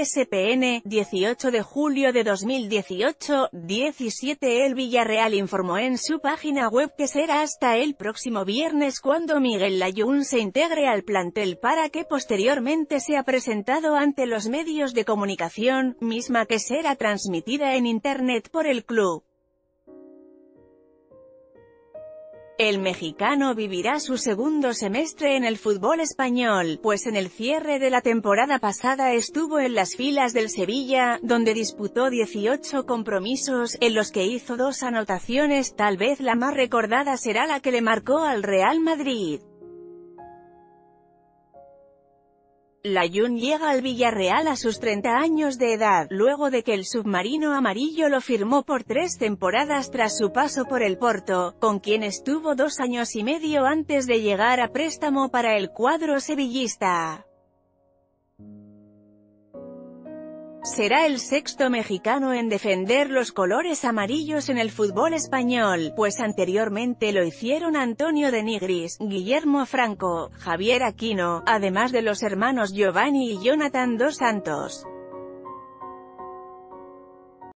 ESPN, 18 de julio de 2018, 17 El Villarreal informó en su página web que será hasta el próximo viernes cuando Miguel Layún se integre al plantel para que posteriormente sea presentado ante los medios de comunicación, misma que será transmitida en internet por el club. El mexicano vivirá su segundo semestre en el fútbol español, pues en el cierre de la temporada pasada estuvo en las filas del Sevilla, donde disputó 18 compromisos, en los que hizo dos anotaciones, tal vez la más recordada será la que le marcó al Real Madrid. Layún llega al Villarreal a sus 30 años de edad, luego de que el submarino amarillo lo firmó por tres temporadas tras su paso por el Porto, con quien estuvo dos años y medio antes de llegar a préstamo para el cuadro sevillista. Será el sexto mexicano en defender los colores amarillos en el fútbol español, pues anteriormente lo hicieron Antonio de Nigris, Guillermo Franco, Javier Aquino, además de los hermanos Giovanni y Jonathan dos Santos.